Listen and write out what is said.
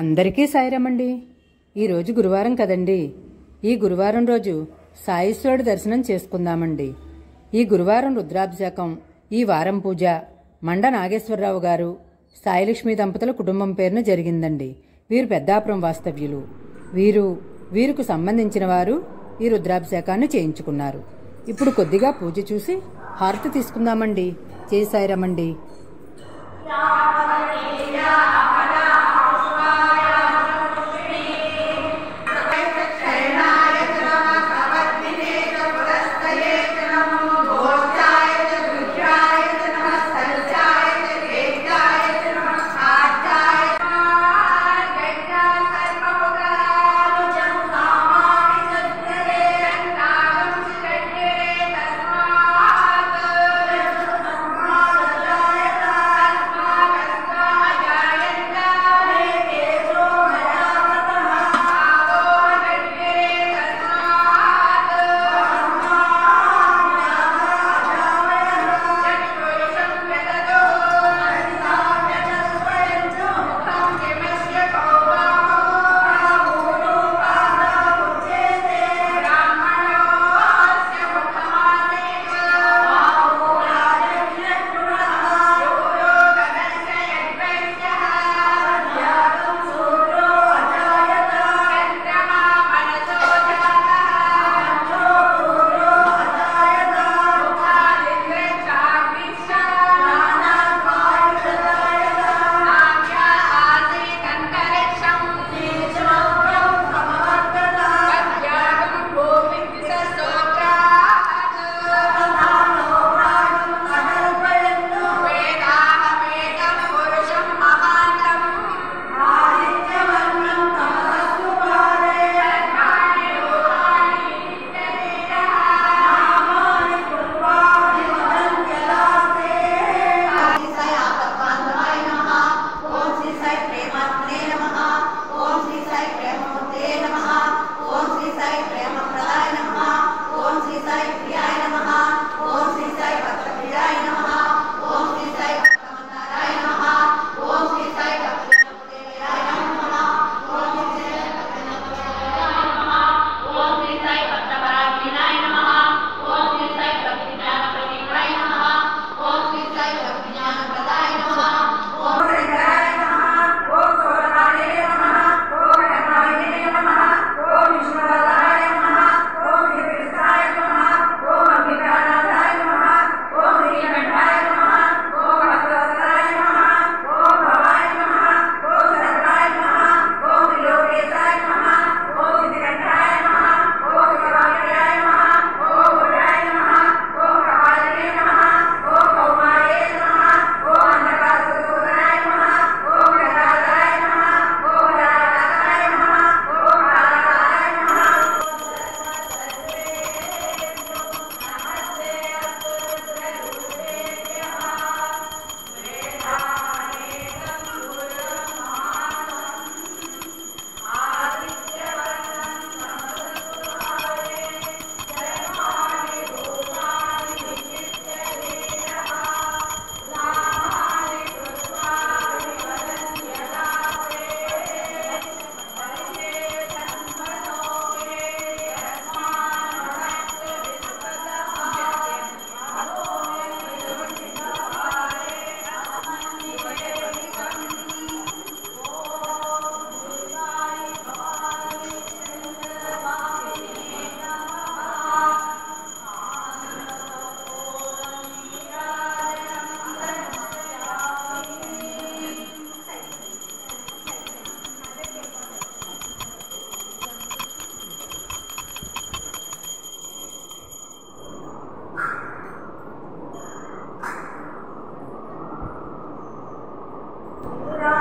అందరికీ సాయిరామండి. ఈరోజు గురువారం కదండి. ఈ గురువారం రోజు సాయిశ్వరుడి దర్శనం చేసుకుందామండి. ఈ గురువారం రుద్రాభిషేకం ఈ వారం పూజ మండ నాగేశ్వరరావు గారు సాయిలక్ష్మి దంపతుల కుటుంబం పేరున జరిగిందండి. వీరు పెద్దాపురం వాస్తవ్యులు. వీరు వీరికి సంబంధించిన వారు ఈ రుద్రాభిషేకాన్ని చేయించుకున్నారు. ఇప్పుడు కొద్దిగా పూజ చూసి హారతి తీసుకుందామండి. జై సాయిరామండి రా